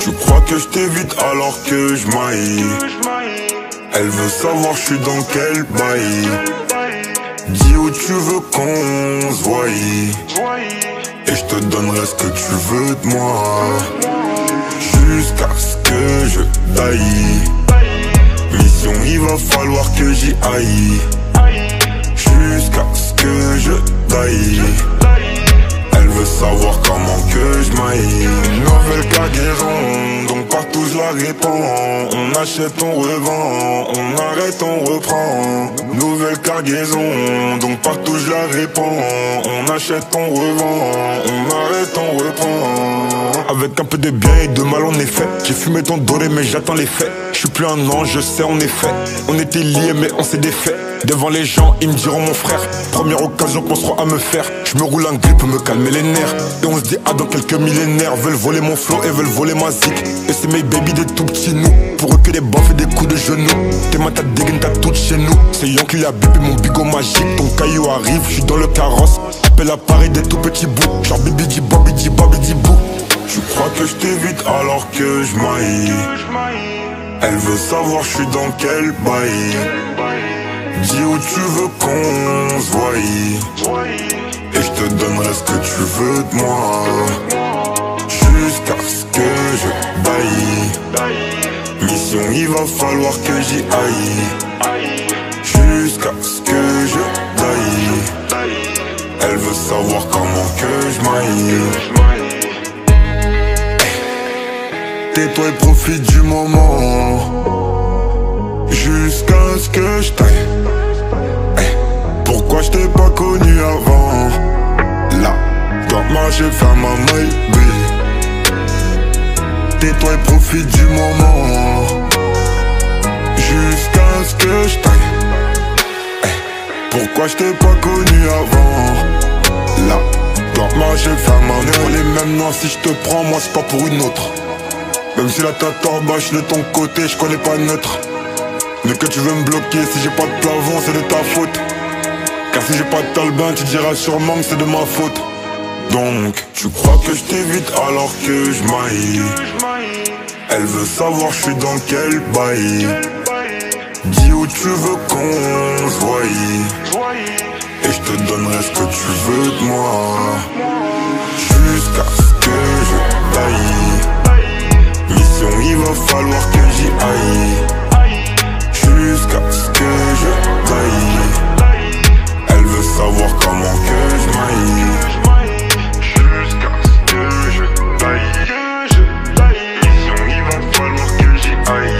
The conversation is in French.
Tu crois que je t'évite alors que je Elle veut savoir je suis dans quel bail. Dis où tu veux qu'on se voie. Et je te donnerai ce que tu veux de moi. Jusqu'à ce que je taille. Mission il va falloir que j'y aille. Jusqu'à ce que je taille. Elle veut savoir comment que partout On achète, on revend On arrête, on reprend Nouvelle cargaison Donc partout je la répands On achète, on revend On arrête, on reprend Avec un peu de bien et de mal en effet J'ai fumé ton doré mais j'attends les faits Je suis plus un ange, je sais en effet On était liés mais on s'est défait Devant les gens, ils me diront mon frère. Première occasion qu'on sera à me faire. Je me roule un grip pour me calmer les nerfs. Et on se dit, ah, dans quelques millénaires, veulent voler mon flow et veulent voler ma zik. Et c'est mes baby des tout petits nous. Pour eux des baffes et des coups de genoux. T'es ma tête dégaine, t'as tout chez nous. C'est Yankee a bip et mon bigot magique. Ton caillou arrive, je suis dans le carrosse. Appelle à Paris des tout petits bouts. Genre bibi dit bobby dit bobby dit bou. Tu crois que je alors que je Elle veut savoir je suis dans quel bail. Dis où tu veux qu'on se voie Et je te donnerai ce que tu veux de moi falloir que j'y aille. Jusqu'à ce que je taille. Elle veut savoir comment que je maille. Tais-toi et profite du moment. Jusqu'à ce que je taille. Pourquoi je t'ai pas connu avant? Là, dois marcher faire ma maille Tais-toi et profite du moment Jusqu'à ce que je taille Pourquoi je t'ai pas connu avant? Là, dois marcher faire ma maille On les mêmes noms si je te prends moi c'est pas pour une autre même si la tête en bas, de ton côté, je connais pas neutre mais que tu veux me bloquer, si j'ai pas de plafond, c'est de ta faute. Car si j'ai pas de talbin, tu diras sûrement que c'est de ma faute. Donc, tu crois que je t'évite alors que je. Elle veut savoir je suis dans quel bail? tu veux qu'on joie Et je te donnerai ce que tu veux de moi. Jusqu'à ce que je taille. Mission il va falloir que j'y aille. Jusqu'à ce que je taille. Elle veut savoir comment que je maille. Jusqu'à ce que je taille. Mission il va falloir que j'y aille.